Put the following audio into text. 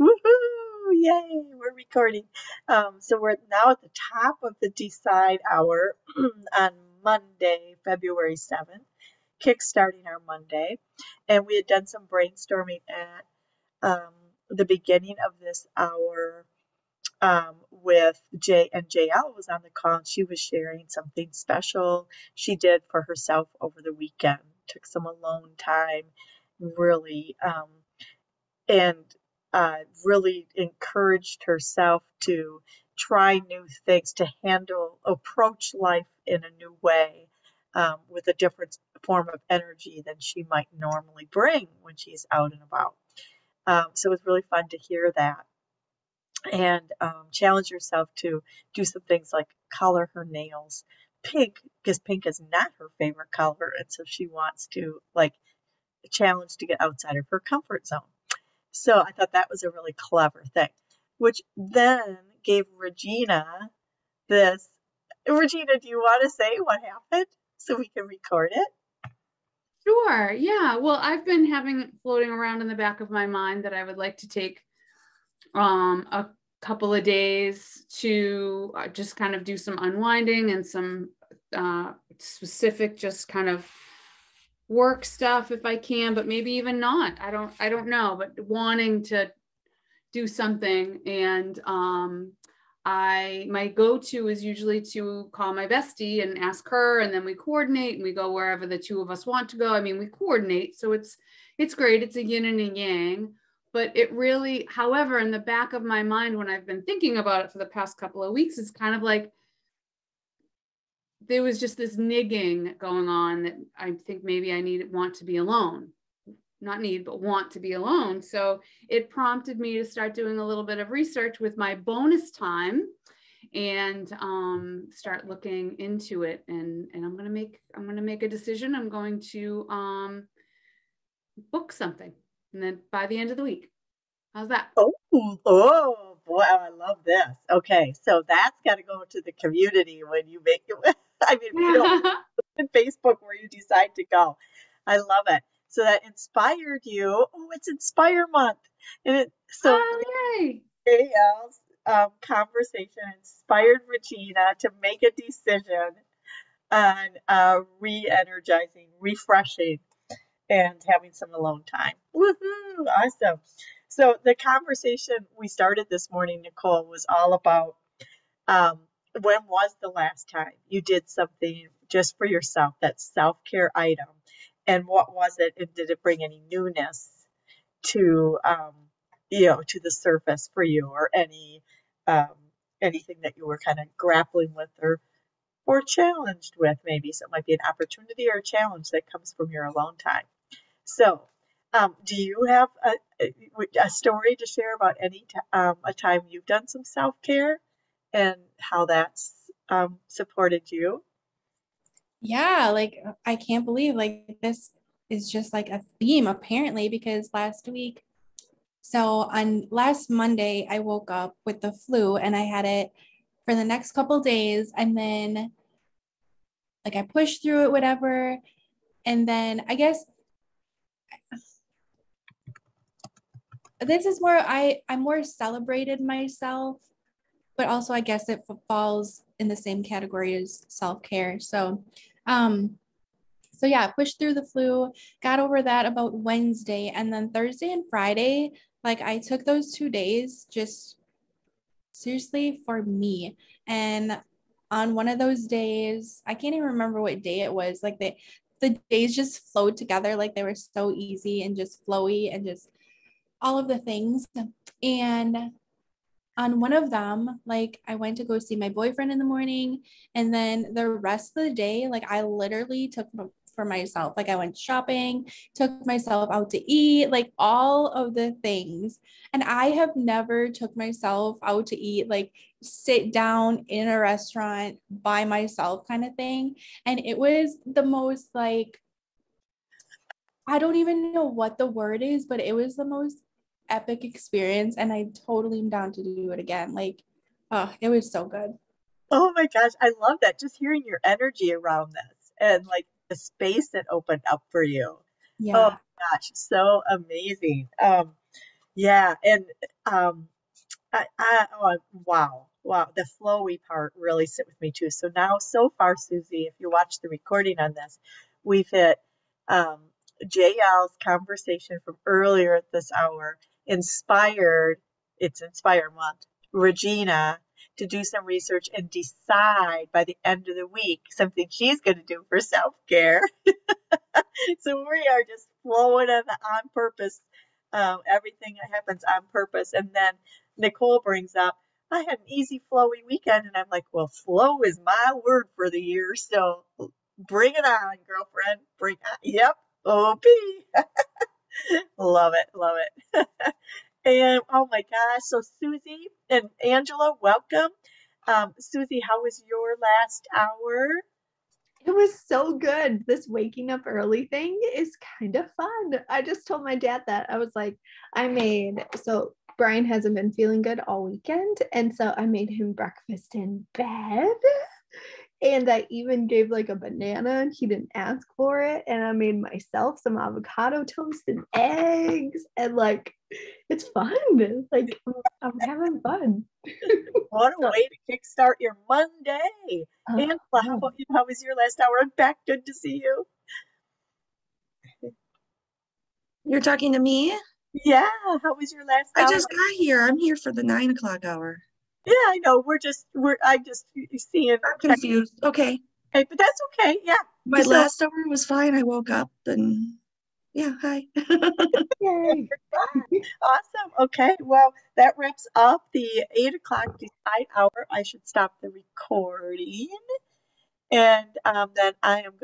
Woohoo! Yay! We're recording. Um, so we're now at the top of the Decide Hour on Monday, February 7th, kickstarting our Monday. And we had done some brainstorming at um, the beginning of this hour um, with Jay, and JL was on the call and she was sharing something special she did for herself over the weekend. Took some alone time, really. Um, and uh, really encouraged herself to try new things, to handle, approach life in a new way um, with a different form of energy than she might normally bring when she's out and about. Um, so it was really fun to hear that and um, challenge yourself to do some things like color her nails pink because pink is not her favorite color and so she wants to like challenge to get outside of her comfort zone so I thought that was a really clever thing, which then gave Regina this. Regina, do you want to say what happened so we can record it? Sure. Yeah. Well, I've been having floating around in the back of my mind that I would like to take um, a couple of days to uh, just kind of do some unwinding and some uh, specific, just kind of work stuff if I can, but maybe even not. I don't I don't know, but wanting to do something and um I my go-to is usually to call my bestie and ask her and then we coordinate and we go wherever the two of us want to go. I mean, we coordinate, so it's it's great. It's a yin and a yang, but it really however in the back of my mind when I've been thinking about it for the past couple of weeks is kind of like there was just this nigging going on that I think maybe I need want to be alone. Not need, but want to be alone. So it prompted me to start doing a little bit of research with my bonus time and um, start looking into it. And, and I'm gonna make I'm gonna make a decision. I'm going to um, book something. And then by the end of the week. How's that? Oh, oh boy, I love this. Okay, so that's got to go to the community when you make it. I mean, you know, Facebook where you decide to go. I love it. So that inspired you. Oh, it's Inspire Month, and it so oh, yay. AL's um, conversation inspired Regina to make a decision on uh, re-energizing, refreshing, and having some alone time. Woohoo! Awesome. So the conversation we started this morning, Nicole, was all about um, when was the last time you did something just for yourself, that self care item, and what was it, and did it bring any newness to um, you know to the surface for you, or any um, anything that you were kind of grappling with or or challenged with maybe? So it might be an opportunity or a challenge that comes from your alone time. So um, do you have a, a, story to share about any t- um, a time you've done some self-care and how that's um, supported you. Yeah, like I can't believe like this is just like a theme apparently because last week so on last Monday I woke up with the flu and I had it for the next couple days and then like I pushed through it whatever and then I guess this is more I I more celebrated myself but also I guess it falls in the same category as self-care. So, um, so yeah, pushed through the flu, got over that about Wednesday, and then Thursday and Friday, like I took those two days just seriously for me. And on one of those days, I can't even remember what day it was. Like the the days just flowed together, like they were so easy and just flowy and just all of the things. And on one of them, like I went to go see my boyfriend in the morning, and then the rest of the day, like I literally took for myself. Like I went shopping, took myself out to eat, like all of the things. And I have never took myself out to eat, like sit down in a restaurant by myself kind of thing. And it was the most like I don't even know what the word is, but it was the most epic experience and I totally am down to do it again. Like, oh, it was so good. Oh my gosh, I love that. Just hearing your energy around this and like the space that opened up for you. Yeah. Oh gosh, so amazing. Um, yeah, and um, I, I, oh, wow, wow, the flowy part really sit with me too. So now, so far, Susie, if you watch the recording on this, we've hit um, JL's conversation from earlier at this hour, inspired. It's Inspire Month. Regina to do some research and decide by the end of the week something she's going to do for self care. so we are just flowing on, on purpose. Um, everything that happens on purpose. And then Nicole brings up, I had an easy, flowy weekend. And I'm like, well, flow is my word for the year. So bring it on, girlfriend. Bring it. on. Yep. OP. love it. Love it. and oh my gosh. So Susie and Angela, welcome. Um, Susie, how was your last hour? It was so good. This waking up early thing is kind of fun. I just told my dad that. I was like, I made so Brian hasn't been feeling good all weekend. And so I made him breakfast in bed. And I even gave like a banana and he didn't ask for it. And I made myself some avocado toast and eggs. And like, it's fun. Like, I'm having fun. What a way to kickstart your Monday. Uh, Angela, how about you? How was your last hour? I'm back. Good to see you. You're talking to me? Yeah, how was your last I hour? just got here. I'm here for the nine o'clock hour. Yeah, I know. We're just we're I just seeing I'm confused. Okay. okay, but that's okay. Yeah. My So- last hour was fine. I woke up and yeah, hi. Yay. Awesome. Okay. Well, that wraps up the eight o'clock decide hour. I should stop the recording. And um, then I am going